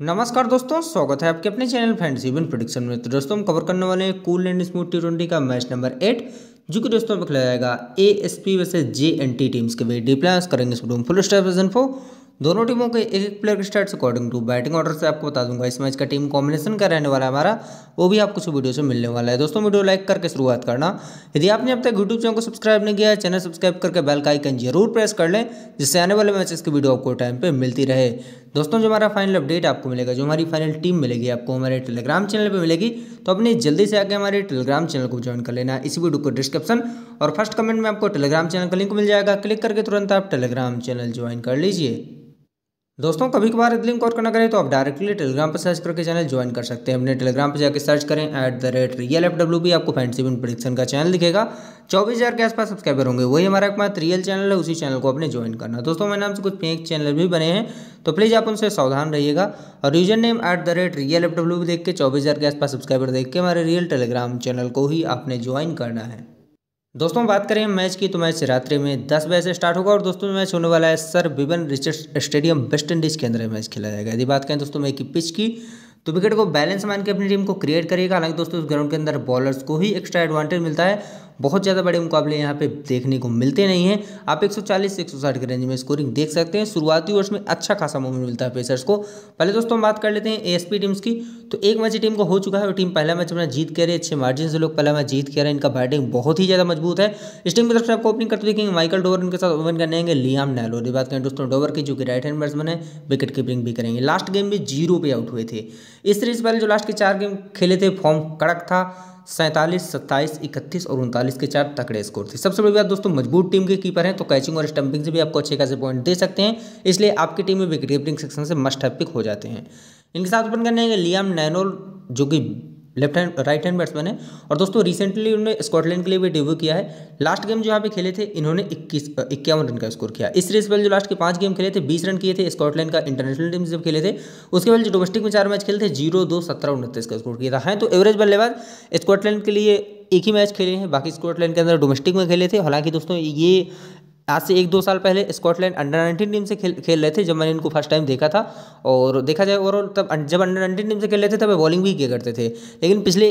नमस्कार दोस्तों, स्वागत है आपके अपने चैनल फ्रेंड्स इवन प्रोडिक्शन में। तो दोस्तों, हम कवर करने वाले हैं cool and smooth T twenty का मैच नंबर एट जो कि दोस्तों में खेला जाएगा ए एस पी वैसे जे एन टी टीम्स के वे डी प्लास करेंगे फुल स्टार वर्जन फोर दोनों टीमों के एक एक प्लेयर के start according to batting order से आपको बता दूँगा। इस मैच का टीम कॉम्बिनेशन का रहने वाला है हमारा, वो भी आपको वीडियो से मिलने वाला है। दोस्तों, वीडियो लाइक करके शुरुआत करना। यदि आपने अब तक यूट्यूब चैनल को सब्सक्राइब नहीं किया है चैनल सब्सक्राइब करके बेल का आइकन ज़रूर प्रेस कर लें, जिससे आने वाले मैचेस की वीडियो आपको टाइम पर मिलती रहे। दोस्तों, जो हमारा फाइनल अपडेट आपको मिलेगा, जो हमारी फाइनल टीम मिलेगी, आपको हमारे टेलीग्राम चैनल पर मिलेगी तो अपने जल्दी से आके हमारे टेलीग्राम चैनल को ज्वाइन कर लेना। इसी वीडियो को डिस्क्रिप्शन और फ़र्स्ट कमेंट में आपको टेलीग्राम चैनल का लिंक मिल जाएगा। क्लिक करके तुरंत आप टेलीग्राम चैनल ज्वाइन कर लीजिए। दोस्तों, कभी कभार लिंक और करना करें तो आप डायरेक्टली टेलीग्राम पर सर्च करके चैनल ज्वाइन कर सकते हैं। अपने टेलीग्राम पर जाकर सर्च करें at the rate real F W B आपको फैंसी विन प्रिडिक्शन का चैनल दिखेगा। चौबीस हज़ार के आसपास सब्सक्राइबर होंगे, वही हमारा एकमात्र रियल चैनल है, उसी चैनल को अपने ज्वाइन करना। दोस्तों, मेरे नाम से कुछ फेक चैनल भी बने हैं तो प्लीज़ आप उनसे सावधान रहिएगा। और user name at the rate real F W भी देख के चौबीस हज़ार के आसपास सब्सक्राइबर देख के हमारे रियल टेलीग्राम चैनल को ही आपने ज्वाइन करना है। दोस्तों बात करें मैच की। तो मैच रात्रि में दस बजे से स्टार्ट होगा और दोस्तों, मैच होने वाला है sir Vivian Richard stadium, West Indies के अंदर मैच खेला जाएगा। यदि बात करें दोस्तों मैं की पिच की तो विकेट को बैलेंस मान के अपनी टीम को क्रिएट करेगा। हालाँकि दोस्तों उस ग्राउंड के अंदर बॉलर्स को ही एक्स्ट्रा एडवांटेज मिलता है। बहुत ज़्यादा बड़े मुकाबले यहाँ पे देखने को मिलते नहीं हैं। आप 140 से 160 के रेंज में स्कोरिंग देख सकते हैं। शुरुआती ओवर्स में अच्छा खासा मूवमेंट मिलता है पेसर्स को। पहले दोस्तों, हम बात कर लेते हैं एएसपी टीम्स की। तो एक मैच टीम को हो चुका है और टीम पहला मैच अपना जीत के रहे अच्छे मार्जिन से लोग पहला मैच जीत के रहे हैं। इनका बैटिंग बहुत ही ज़्यादा मज़बूत है। इस टीम की तरफ़ से आपको ओपनिंग करते देखेंगे माइकल डोवर इनके साथ ओपन करने आएँगे लियाम नैलो बात करें दोस्तों डोवर की जो कि राइट हैंड बैट्समैन है विकेट कीपिंग भी करेंगे। लास्ट गेम में ज़ीरो पे आउट हुए थे। इस सीरीज़ पहले जो लास्ट के चार गेम खेले थे फॉर्म कड़क था। सैंतालीस, सत्ताईस, इकतीस और उनतालीस के चार तकड़े स्कोर थे। सबसे बड़ी बात दोस्तों, मज़बूत टीम के कीपर हैं तो कैचिंग और स्टंपिंग से भी आपको अच्छे खासे पॉइंट दे सकते हैं। इसलिए आपकी टीम में विकेट कीपिंग सेक्शन से मस्ट हैपिक हो जाते हैं। इनके साथ ओपन करने लियाम नैनोल जो कि left hand, right hand batsman है। और दोस्तों रिसेंटली उन्होंने स्कॉटलैंड के लिए भी डेब्यू किया है। लास्ट गेम जो यहाँ पे खेले थे, इन्होंने इक्कीस, इक्यावन रन का स्कोर किया। इस रेस पहले जो लास्ट के पाँच गेम खेले थे, बीस रन किए थे स्कॉटलैंड का इंटरनेशनल टीम जब खेले थे, उसके बाद जो डोमेस्टिक में चार मैच खेले थे ज़ीरो दो, सत्रह, उनतीस का स्कोर किया था। है तो एवरेज बल्लेबाज, स्कॉटलैंड के लिए एक ही मैच खेले हैं, बाकी स्कॉटलैंड के अंदर डोमेस्टिक में खेले थे। हालाँकि दोस्तों, ये आज से एक दो साल पहले स्कॉटलैंड अंडर नाइनटीन टीम से खेल खेल रहे थे, जब मैंने इनको फ़र्स्ट टाइम देखा था। और देखा जाए ओवरऑल तब, जब अंडर नाइनटीन टीम से खेल रहे थे, तब बॉलिंग भी किया करते थे। लेकिन पिछले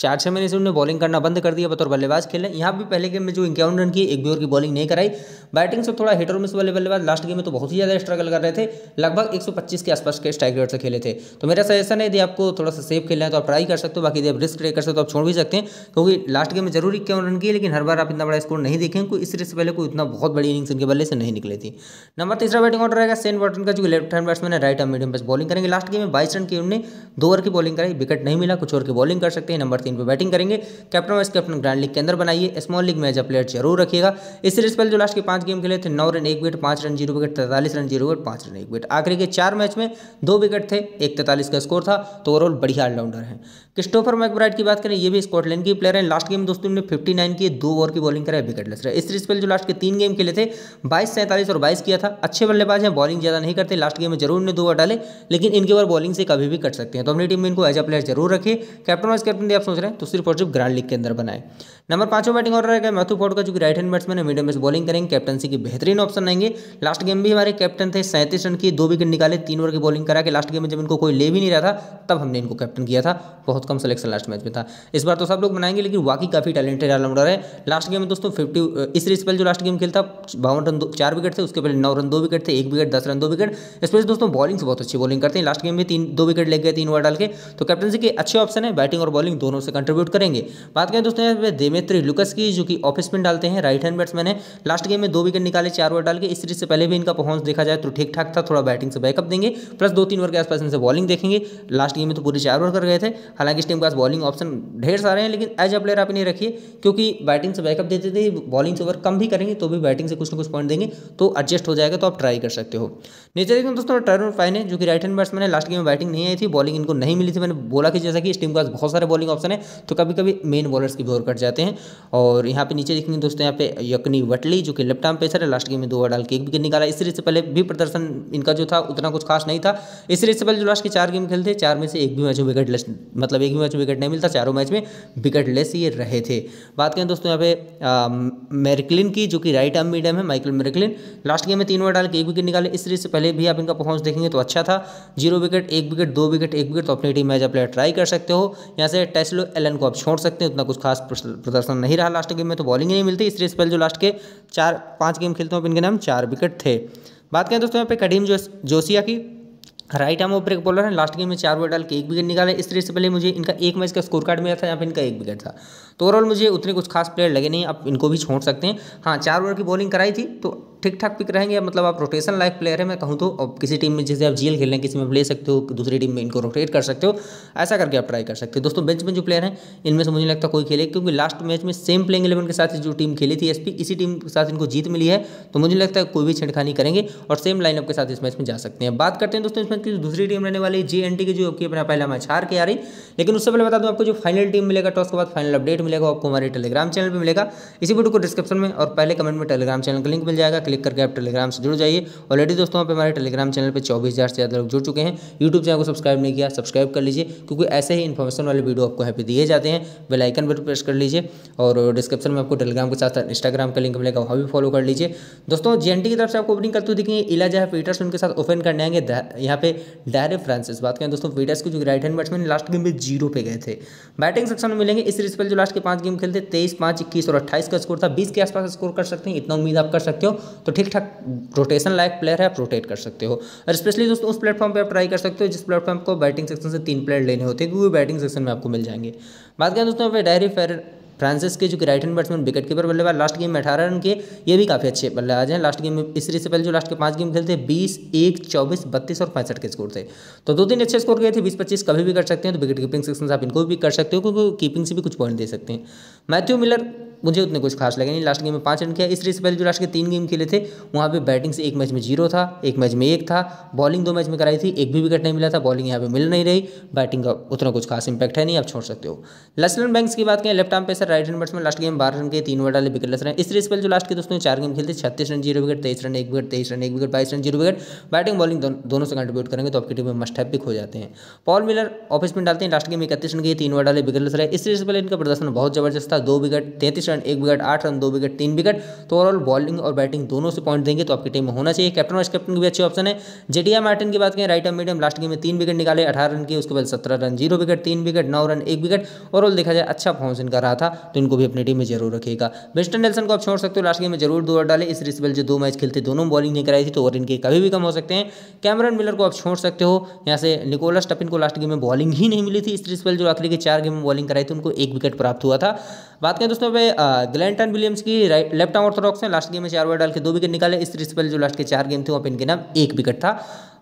चार छः महीने से उन्होंने बॉलिंग करना बंद कर दिया, बतौर बल्लेबाज खेले यहाँ भी पहले गेम में जो इक्यावन रन की एक भी ओवर की बॉलिंग नहीं कराई। बैटिंग से थोड़ा हिटर मिस वाले बल्लेबाज लास्ट गेम में तो बहुत ही ज़्यादा स्ट्रगल कर रहे थे। लगभग 125 के आसपास के स्ट्राइक रेट से खेले थे। तो मेरा सजेशन है, यदि आपको थोड़ा सा सेफ़ खेलना है तो आप ट्राई कर सकते हो, बाकी यदि आप रिस्क ट्रे कर सकते हो आप छोड़ भी सकते हैं, क्योंकि लास्ट गेम में ज़रूर इक्यावन रन किए, लेकिन हर बार आप इतना बड़ा स्कोर नहीं देखें कोई इस से पहले कोई इतना बहुत बड़ी इनिंग्स इनके बल्ले से नहीं निकली थी। नंबर तीसरा बैटिंग ऑर्डर रहेगा सेन वॉटन का, जो लेफ़्ट हैंड बैट्समैन है राइट हैंड मीडियम पर बॉलिंग करेंगे। लास्ट गेम में बाईस रन की उन्होंने दो ओवर की बॉलिंग कराई विकेट नहीं मिला, कुछ ओवर की बॉलिंग कर सकते हैं। नंबर तीन पर बैटिंग करेंगे। Captain vice captain grand league के अंदर बनाइए। स्मॉल लीग में एज प्लेयर ज़रूर रखिएगा। इस सीरीज़ पहले जो लास्ट के पाँच गेम खेले थे, नौ रन, एक विकेट पाँच रन, ज़ीरो विकेट तैतालीस रन, ज़ीरो विकेट पाँच रन, एक विकेट आखिरी के चार मैच में दो विकेट थे, एक तैतालीस का स्कोर था तो ओवरऑल बढ़िया ऑलराउंडर है। क्रिस्टोफर मैकब्राइड की बात करें, ये भी स्कॉटलैंड की प्लेयर है। लास्ट गेम दोस्तों ने फिफ्टी नाइन की दो ओवर की बॉलिंग कराई विकेटलेस रहे। इस सीरीज़ पहले जो लास्ट के तीन गेम खेले थे, बाईस सैंतालीस और बाईस किया था। अच्छे बल्लेबाज हैं बॉलिंग ज़्यादा नहीं करते। लास्ट गेम में ज़रूर ने दो ओवर डाले, लेकिन इनके ओवर बॉलिंग से कभी भी कट सकते हैं। तो अपनी टीम में इनको एज अ प्लेयर ज़रूर रखिए कैप्टन वाइस कैप्टन आप सोच रहे हैं तो सिर्फ़ और सिर्फ़ ग्रांड लीग के अंदर बनाए। नंबर पाँचों बैटिंग ऑर्डर रहेगा मैथ्यू फोर्ड का जो कि राइट हैंड बैट्समैन है। मीडियम में बॉलिंग करेंगे कैप्टनसी की बेहतरीन ऑप्शन रहेंगे लास्ट गेम भी हमारे कैप्टन थे, सैंतीस रन की, दो विकेट निकाले, तीन ओवर की बॉलिंग करा के। लास्ट गेम में जब इनको कोई ले भी नहीं रहा था, तब हमने इनको कैप्टन किया था। बहुत कम सिलेक्शन लास्ट मैच में था। इस बार तो सब लोग बनाएँगे लेकिन वाकई काफ़ी टैलेंटेड ऑलराउंडर है। लास्ट गेम में दोस्तों फिफ्टी इस रेस पहले जो लास्ट गेम खेलता, बावन रन चार विकेट थे, उसके पहले नौ रन दो विकेट थे, एक विकेट दस रन दो विकेट स्पेशली दोस्तों बॉलिंग से बहुत अच्छी बॉलिंग करते हैं। लास्ट गेम में तीन, दो विकेट ले गए, तीन ओवर डाल के। तो कैप्टनसी के अच्छे ऑप्शन है बैटिंग और बॉलिंग दोनों से कंट्रीब्यूट करेंगे। बात करें दोस्तों देमेत्री लुकस की, जो कि ऑफ़ स्पिन डालते हैं राइट हैंड बैट्समैन है। लास्ट गेम में दो विकेट निकाले, चार ओवर डाल के, इस सीरीज़ से पहले भी इनका परफॉर्मेंस देखा जाए तो ठीक ठाक था, थोड़ा बैटिंग से बैकअप देंगे। प्लस दो, तीन ओवर के आसपास इनसे बॉलिंग देखेंगे। लास्ट गेम में तो पूरे चार ओवर कर गए थे। हालाँकि इस टीम के पास बॉलिंग ऑप्शन ढेर सारे हैं, लेकिन एज अ प्लेयर आप इन्हें रखिए, क्योंकि बैटिंग से बैकअप देते थे बॉलिंग से ओवर कम भी करेंगे तो भी बैटिंग से कुछ ना कुछ पॉइंट देंगे तो एडजस्ट हो जाएगा तो आप ट्राई कर सकते हो। नीचे देखिए दोस्तों टर्न फाइन है, जो कि राइट हैंड बैट्समैन है लास्ट गेम में बैटिंग नहीं आई थी बॉलिंग इनको नहीं मिली थी, मैंने बोला कि जैसा कि इस टीम के पास बहुत सारे बॉलिंग ऑप्शन करें तो कभी कभी मेन बॉलर्स की भी कट जाते हैं, और यहाँ पे नीचे देखेंगे दोस्तों, यहाँ पे यकनी वटली, जो कि लेफ़्ट आर्म पेसर है लास्ट गेम में दो ओवर डाल के एक विकेट निकाला इस से पहले भी प्रदर्शन इनका जो था, उतना कुछ खास नहीं था इस से पहले जो लास्ट के चार गेम खेलते, चार में से एक भी मैच में विकेट लेस मतलब एक भी मैच में विकेट नहीं मिलता, चारों मैच में विकेट लेस ये रहे थे। बात करें दोस्तों यहाँ पे मेरिकलिन की, जो कि राइट आर्म मीडियम है, माइकल मेरिकलिन, लास्ट गेम में तीन ओवर डाल के एक विकेट निकाले, इस सीरीज़ से पहले भी आप इनका परफॉर्मेंस देखेंगे तो अच्छा था। ज़ीरो विकेट, एक विकेट, दो विकेट, एक विकेट तो अपनी टीम में एज प्लेयर ट्राई कर सकते हो। यहाँ से टेस्लो एलन को आप छोड़ सकते हैं, उतना कुछ खास प्रदर्शन नहीं रहा लास्ट गेम में तो बॉलिंग नहीं मिलती। इस सीरीज़ पहले जो लास्ट के चार, पाँच गेम खेलते हैं इनके नाम चार विकेट थे। बात करें दोस्तों यहाँ पे कदीम जोसिया की राइट आर्म ऊपर एक बॉलर है। लास्ट गेम में चार ओवर डाल के एक विकेट निकाला। इस तरह से पहले मुझे इनका एक मैच का स्कोर कार्ड मिला था, यहाँ पे इनका एक विकेट था। तो ओवरऑल मुझे उतने कुछ खास प्लेयर लगे नहीं, आप इनको भी छोड़ सकते हैं। हाँ चार ओवर की बॉलिंग कराई थी तो ठीक ठाक पिक रहेंगे मतलब आप रोटेशन लाइक प्लेयर है, मैं कहूँ तो और किसी टीम में जैसे आप जीएल खेल रहे हैं, किसी में ले सकते हो, दूसरी टीम में इनको रोटेट कर सकते हो। ऐसा करके आप ट्राई कर सकते हो। दोस्तों बेंच में जो प्लेयर हैं, इनमें से मुझे लगता कोई खेले, क्योंकि लास्ट मैच में सेम प्लेइंग इलेवन के साथ जो टीम खेली थी एसपी इसी टीम के साथ इनको जीत मिली है। तो मुझे लगता है कोई भी छिड़खानी करेंगे और सेम लाइनअप के साथ इस मैच में जा सकते हैं। बात करते हैं दोस्तों इस मैच की दूसरी टीम रहने वाली जे एन की, जो अपना पहला मैच हार के आ रही। लेकिन उससे पहले बता दूँ आपको, जो फाइनल टीम मिलेगा टॉस के बाद फाइनल अपडेट मिलेगा आपको हमारे टेलीग्राम चैनल पर मिलेगा। इसी वीडियो को डिस्क्रिप्शन में और पहले कमेंट में टेलीग्राम चैनल का लिंक मिल जाएगा। क्लिक करके आप टेलीग्राम से जुड़ जाइए। ऑलरेडी दोस्तों वहाँ पे हमारे टेलीग्राम चैनल पर चौबीस से ज़्यादा लोग जुड़ चुके हैं। यूट्यूब चैनल को सब्सक्राइब नहीं किया सब्सक्राइब कर लीजिए, क्योंकि ऐसे ही इन्फॉर्मेशन वाले वीडियो आपको यहाँ पे दिए जाते हैं। बेल आइकन पर प्रेस कर लीजिए और डिस्क्रिप्शन में आपको टेलीग्राम के साथ साथ इंस्टाग्राम का लिंक मिलेगा, वहाँ भी फॉलो कर लीजिए। दोस्तों जे की तरफ़ से आपको ओपनिंग करते हुए दिखेंगे इलाजा पीटर्स उनके साथ ओपन करने आएँगे। यहाँ पे डायरे फ्रांसिस बात करें दोस्तों पीटर्स की जो right hand batsman last game में ज़ीरो पे गए थे। बैटिंग सेक्शन में मिलेंगे, इस पर जो लास्ट के पाँच गेम खेलते, तेईस, पाँच, इक्कीस और अट्ठाईस का स्कोर था, बीस के आसपास स्कोर कर सकते हैं, इतना उम्मीद आप कर सकते हो। तो ठीक ठाक रोटेशन लायक प्लेयर है, आप रोटेट कर सकते हो। और स्पेशली दोस्तों, उस प्लेटफॉर्म पर आप ट्राई कर सकते हो, जिस प्लेटफॉर्म को बैटिंग सेक्शन से तीन प्लेयर लेने होते हैं क्योंकि बैटिंग सेक्शन में आपको मिल जाएँगे। बात करें दोस्तों डायरी फेर फ्रांसिस के जो कि right hand batsman wicket keeper बल्लेबाज लास्ट गेम में अठारह रन के ये भी काफ़ी अच्छे बल्लेबाज हैं। लास्ट गेम में, इस सीरीज़ से पहले जो लास्ट के पाँच गेम खेलते, बीस, एक, चौबीस, बत्तीस और पैंसठ के स्कोर थे। तो दो तीन अच्छे स्कोर गए थे, बीस, पच्चीस कभी भी कर सकते हैं तो विकेट कीपिंग सेक्शन से आप इनको भी कर सकते हो, क्योंकि कीपिंग से भी कुछ पॉइंट दे सकते हैं। मैथ्यू मिलर मुझे उतने कुछ खास लगे नहीं। लास्ट गेम में पाँच रन किया। इस सीरीज़ से पहले जो लास्ट के तीन गेम खेले थे, वहाँ पे बैटिंग से एक मैच में ज़ीरो था, एक मैच में एक था। बॉलिंग दो मैच में कराई थी, एक भी विकेट नहीं मिला था। बॉलिंग यहाँ पे मिल नहीं रही। बैटिंग का उतना कुछ खास इंपैक्ट है नहीं, आप छोड़ सकते हो। लसलन बैंक्स की बात करें left arm pacer right hand batsman last game बारह रन के तीन ओवर डाले विकेट लेस रहे। इस सीरीज़ पहले जो लास्ट के दोस्तों चार गेम खेलते छत्तीस रन ज़ीरो विकेट तेईस रन, एक विकेट तेईस रन, एक विकेट बाईस run zero wicket batting bowling दोनों से कंट्रीब्यूट करेंगे तो आपकी टीम में मस्ट हैप पिक हो जाते हैं। पॉल मिलर ऑफ़िस में डालते हैं लास्ट गेम इकतीस रन के तीन ओवर डाले विकेट लेस रहे। इस सीरीज़ पहले इनका प्रदर्शन बहुत ज़बरदस्त था, दो विकेट तैंतीस रन, एक विकेट, आठ रन, दो विकेट, तीन विकेट। तो ओवरऑल बॉलिंग और बैटिंग दोनों से पॉइंट देंगे तो आपकी टीम में होना चाहिए। कैप्टन वाइस कैप्टन की भी अच्छी ऑप्शन है। जेटिया मार्टिन की बात करें right arm medium last game में तीन विकेट निकाले, अठारह रन के उसके बाद सत्रह रन ज़ीरो विकेट तीन विकेट नौ रन, एक विकेट ओवरऑल देखा जाए अच्छा परफॉर्मेंस इनका रहा था तो इनको भी अपनी टीम में ज़रूर रखेगा वेस्टर्न नेल्सन को आप छोड़ सकते हो लास्ट गेम में ज़रूर दो डाले। इस रिस्बल जो दो मैच खेलते, दोनों बॉलिंग नहीं कराई थी तो ओवर इनके कभी भी कम हो सकते हैं। कैमरन मिलर को आप छोड़ सकते हो, यहाँ से निकोलस टपिन को लास्ट गेम में बॉलिंग ही नहीं मिली थी। इस रिस्बल जो आखिरी के चार गेम में बॉलिंग कराई थी, उनको एक विकेट प्राप्त हुआ था। बात करें दोस्तों ग्लैंटन विलियम्स की राइट लेफ़्ट आर्म ऑर्थोडॉक्स में लास्ट गेम में चार ओवर डाल के दो विकेट निकाले। इस रिस्बल जो लास्ट के चार गेम थे वहाँ पर इनके नाम एक विकेट था।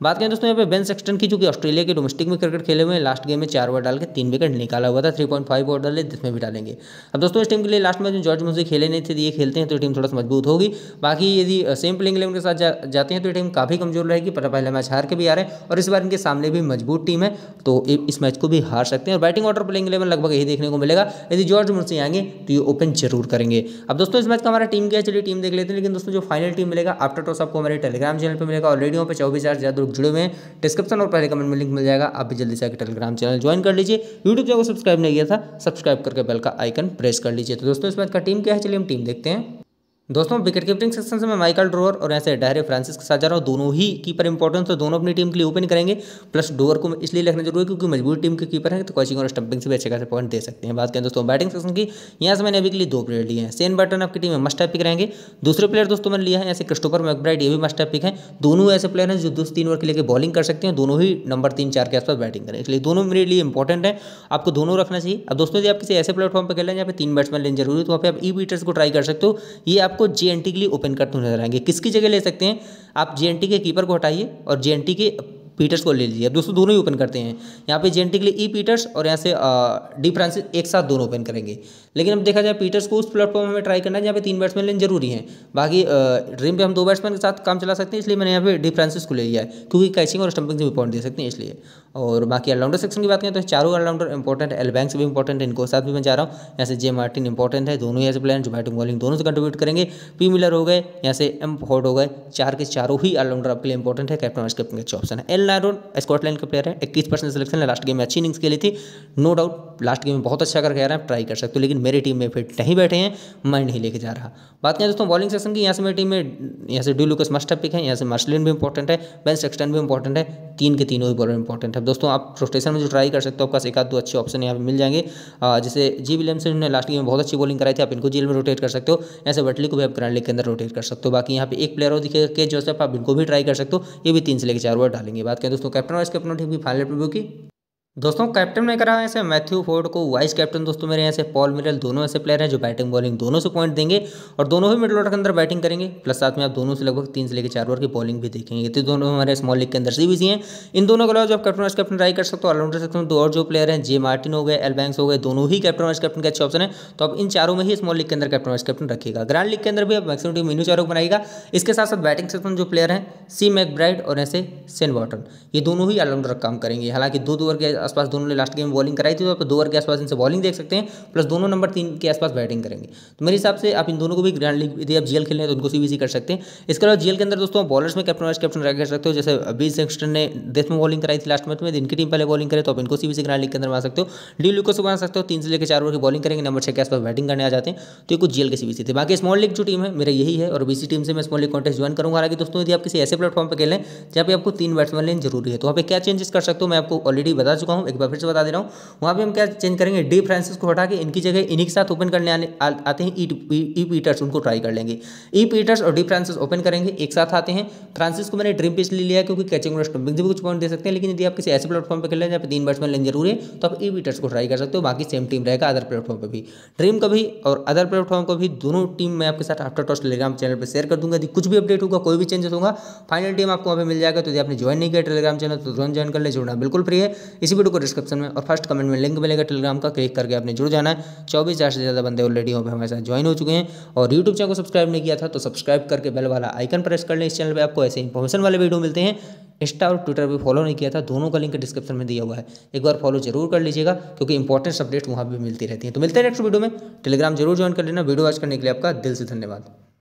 बात करें दोस्तों यहाँ पे बेन सेक्सटन की जो कि ऑस्ट्रेलिया के डोमेस्टिक में क्रिकेट खेले हुए हैं लास्ट गेम में चार ओवर डाल के तीन विकेट निकाला हुआ था थ्री पॉइंट फाइव ओवर डाले जिसमें भी डालेंगे। अब दोस्तों इस टीम के लिए लास्ट मैच में जॉर्ज मुझे खेले नहीं थे ये खेलते हैं तो टीम थोड़ा सा मज़बूत होगी। बाकी यदि सेम प्लेइंग इलेवन के साथ जा, जाते हैं तो टीम काफ़ी कमज़ोर रहेगी पर पहले मैच हार के भी आ रहे हैं और इस बार इनके सामने भी मज़बूत टीम है तो इस मैच को भी हार सकते हैं और बैटिंग ऑर्डर प्लेइंग इलेवन लगभग यही देखने को मिलेगा। यदि जॉर्ज मुर्सी आएँगे तो ये ओपन ज़रूर करेंगे। अब दोस्तों इस मैच का हमारा टीम क्या चलिए टीम देख लेते हैं लेकिन दोस्तों जो फाइनल टीम मिलेगा आफ्टर टॉस आपको हमारे टेलीग्राम चैनल पर मिलेगा और रेडियो पर चौबीस हज़ार लोग जुड़े हुए हैं। डिस्क्रिप्शन और पहले कमेंट में लिंक मिल जाएगा। आप भी जल्दी से आकर टेलीग्राम चैनल ज्वाइन कर लीजिए। यूट्यूब चैनल को सब्सक्राइब नहीं किया था सब्सक्राइब करके बेल का आइकन प्रेस कर लीजिए। तो दोस्तों, इस बात का टीम क्या है? चलिए हम टीम देखते हैं। दोस्तों विकेट कीपिंग सेक्शन से मैं माइकल ड्रोवर और ऐसे डायरे फ्रांसिस के साथ जा रहा हूँ। दोनों ही कीपर इंपॉर्टेंट तो दोनों अपनी टीम के लिए ओपन करेंगे। प्लस डोवर को इसलिए रखना ज़रूरी है क्योंकि मज़बूत टीम के कीपर हैं तो कोचिंग और स्टंपिंग से भी अच्छे खासे पॉइंट दे सकते हैं। बात करें दोस्तों बैटिंग सेक्शन की, यहाँ से मैंने अभी के लिए दो प्लेयर लिए हैं। सेन बटन आपकी टीम में मस्ट पिक रहेंगे। दूसरे प्लेयर दोस्तों मैंने लिया है ऐसे क्रिस्टोफर मैकब्राइड ये भी मस्ट पिक है। दोनों ऐसे प्लेयर हैं जो दो तीन ओवर के लिए बॉलिंग कर सकते हैं, दोनों ही नंबर तीन, चार के आसपास बैटिंग करें। इसलिए दोनों मेरे लिए इंपॉर्टेंट है, आपको दोनों रखना चाहिए। अब दोस्तों यदि आप किसी ऐसे प्लेटफॉर्म पर खेल रहे हैं जहाँ पे तीन बैट्समैन लेने ज़रूरी तो वहाँ पे आप ई बीटर्स को ट्राई कर सकते हो। ये आपको जे के लिए ओपन करते हुए नज़र आएँगे। किसकी जगह ले सकते हैं? आप जे के कीपर को हटाइए और जे के पीटर्स को ले लीजिए। अब दोस्तों दोनों ही ओपन करते हैं। यहाँ पे जे के लिए ई पीटर्स और यहाँ से डी फ्रांसिस एक साथ दोनों ओपन करेंगे। लेकिन अब देखा जाए पीटर्स को उस प्लेटफॉर्म में ट्राई करना है जहाँ पे तीन बैट्समैन लेने ज़रूरी है। बाकी ड्रीम पे हम दो बैट्समैन के साथ काम चला सकते हैं, इसलिए मैंने यहाँ पे डी फ्रांसिस को ले लिया है, क्योंकि कैचिंग और स्टंपिंग से भी पॉइंट दे सकते हैं इसलिए। और बाकी ऑलराउंडर सेक्शन की बात करें तो चारों ऑलराउंडर इंपॉर्टेंट है एलबैंक्स भी इंपॉर्टेंट है, इनको साथ भी मैं जा रहा हूँ। यहाँ से जे मार्टिन इंपॉर्टेंट है, दोनों ही ऐसे प्लेयर जो बैटिंग बॉलिंग दोनों से कंट्रीब्यूट करेंगे। पी मिलर हो गए, यहाँ से एम फोर्ड हो गए, चार के चारों ही ऑलराउंडर आपके लिए इंपॉर्टेंट है कैप्टन वाइस कैप्टन का ऑप्शन है। एल नायरोन स्कॉटलैंड का प्लेयर है, इक्कीस परसेंट सिलेक्शन है लास्ट गेम में अच्छी इनिंग्स खेली थी। नो डाउट लास्ट गेम में बहुत अच्छा करके आ रहा है ट्राई कर सकते हो, लेकिन मेरी टीम में फिट नहीं बैठे हैं मैं नहीं लेके जा रहा। बात करें दोस्तों बॉलिंग सेक्शन की, यहाँ से मेरी टीम में, यहाँ से डी लुकस मस्ट पिक है, यहाँ से मार्शलिन भी इंपॉर्टेंट है बेन सेक्सटन भी इंपॉर्टेंट है, तीन के तीनों ही बॉलर इंपॉर्टेंट है। दोस्तों, आप रोटेशन में जो ट्राई कर सकते हो, आपका एक आध दो अच्छे ऑप्शन यहाँ पे मिल जाएँगे। जैसे जी विलियमसन ने लास्ट गेम में बहुत अच्छी बॉलिंग कराई थी, आप इनको जेल में रोटेट कर सकते हो ऐसे बटली को भी आप ग्रैंड लीग के अंदर रोटेट कर सकते हो। बाकी यहाँ पे एक प्लेयर हो दिखेगा के जोसेफ आप इनको भी ट्राई कर सकते हो, ये भी तीन से लेकर चार बार डालेंगे। बात करें दोस्तों कैप्टन वाइस कैप्टन टीम की फाइनल प्रिव्यू की। दोस्तों कैप्टन में करा ऐसे मैथ्यू फोर्ड को वाइस कैप्टन दोस्तों मेरे यहाँ से पॉल मिरल दोनों ऐसे प्लेयर हैं जो बैटिंग बॉलिंग दोनों से पॉइंट देंगे और दोनों ही मिडल ऑर्डर के अंदर बैटिंग करेंगे। प्लस साथ में आप दोनों से लगभग तीन से लेकर चार ओवर की बॉलिंग भी देखेंगे। तो दोनों हमारे स्मॉल लीग के अंदर से भी हैं। इन दोनों के अलावा जो आप कैप्टन वाइस कैप्टन ट्राई कर सकते हो ऑलराउंडर सकते हो, दो और जो प्लेयर हैं जे मार्टिन हो गए एलबैंक्स हो गए, दोनों ही कैप्टन वाइस कैप्टन के अच्छे ऑप्शन है। तो आप इन चारों में ही स्मॉल लीग के अंदर कैप्टन वाइस कैप्टन रखेगा ग्रैंड लीग के अंदर भी आप मैक्सिमम टीम मीनू चारों बनाएगा इसके साथ साथ बैटिंग सेक्शन जो प्लेयर हैं सी मैकब्राइड और ऐसे सेन वाटन ये दोनों ही ऑलराउंडर काम करेंगे। हालाँकि दो दो ओवर के आसपास दोनों ने लास्ट गेम बॉलिंग कराई थी तो आप दो ओवर के आसपास इनसे बॉलिंग देख सकते हैं प्लस दोनों नंबर तीन के आसपास बैटिंग करेंगे। तो मेरे हिसाब से आप इन दोनों को भी ग्रैंड लीग यदि आप जीएल खेलने हैं तो उनको सीबीसी कर सकते हैं। इसके अलावा जीएल के अंदर दोस्तों बॉलर्स में कैप्टन वाइस कैप्टन रह कर सकते हो, जैसे बीस सेक्स्टन ने डेथ में बॉलिंग कराई थी लास्ट मैच में इनकी टीम पहले बॉलिंग करे तो आप इनको सीबीसी ग्रैंड लीग के अंदर बना सकते हो। डी लुको से बना सकते हो, तीन से लेकर चार ओवर की बॉलिंग करेंगे नंबर छः के आसपास बैटिंग करने आ जाते हैं तो ये कुछ जीएल के सीबीसी थे। बाकी स्मॉल लीग जो टीम है, मेरा यही है, और बीसी टीम से मैं स्मॉल लीग कॉन्टेस्ट ज्वाइन करूँगा। हालाँकि दोस्तों, यदि आप किसी ऐसे प्लेटफॉर्म पर खेलें जहाँ पे आपको तीन बैट्समैन लेन ज़रूरी है तो वहाँ पे क्या चेंजेस कर सकते हो, मैं आपको ऑलरेडी बता चुका हूँ। एक बार फिर से बता दे रहा हूँ। वहाँ पे हम क्या चेंज करेंगे? डी फ्रांसिस को हटा के इनकी जगह इन्हीं के साथ ओपन करने आने आ, आते हैं ई पीटर्स उनको ट्राई कर लेंगे। ई पीटर्स और डी फ्रांसिस ओपन करेंगे एक साथ आते हैं। फ्रांसिस को मैंने ड्रीम पिच ले लिया क्योंकि कैचिंग और स्टम्पिंग से भी कुछ पॉइंट दे सकते हैं लेकिन यदि आप किसी ऐसे प्लेटफॉर्म पर खेल हैं जहाँ पे तीन बैट्समैन लेने ज़रूरी है तो आप ई पीटर्स को ट्राई कर सकते हो। बाकी सेम टीम रहेगा अदर प्लेटफॉर्म पर भी। ड्रीम का भी और अदर प्लेटफॉर्म को भी दोनों टीम मैं आपके साथ आफ्टर टॉस टेलीग्राम चैनल पर शेयर कर दूँगा। यदि कुछ भी अपडेट होगा कोई भी चेंजेस होगा फाइनल टीम आपको वहाँ पर मिल जाएगा। तो यदि आपने ज्वाइन नहीं किया टेलीग्राम चैनल तो तुरंत ज्वाइन कर ले जुड़ना बिल्कुल फ्री है। इसी वीडियो को डिस्क्रिप्शन में और फ़र्स्ट कमेंट में लिंक मिलेगा टेलीग्राम का क्लिक करके आपने जुड़ जाना है। चौबीस हज़ार से ज़्यादा बंदे ऑलरेडी यहाँ हमारे साथ ज्वाइन हो चुके हैं। और यूट्यूब चैनल को सब्सक्राइब नहीं किया था तो सब्सक्राइब करके बेल वाला आइकन प्रेस कर लें। इस चैनल पर आपको ऐसे इन्फॉर्मेशन वाले वीडियो मिलते हैं। इंस्टा और ट्विटर पर फॉलो नहीं किया था, दोनों का लिंक डिस्क्रिप्शन में दिया हुआ है। एक बार फॉलो ज़रूर कर लीजिएगा, क्योंकि इंपॉर्टेंट अपडेट वहाँ भी मिलती रहती हैं। तो मिलते हैं नेक्स्ट वीडियो में। टेलीग्राम ज़रूर ज्वाइन कर लेना। वीडियो वॉच करने के लिए आपका दिल से धन्यवाद।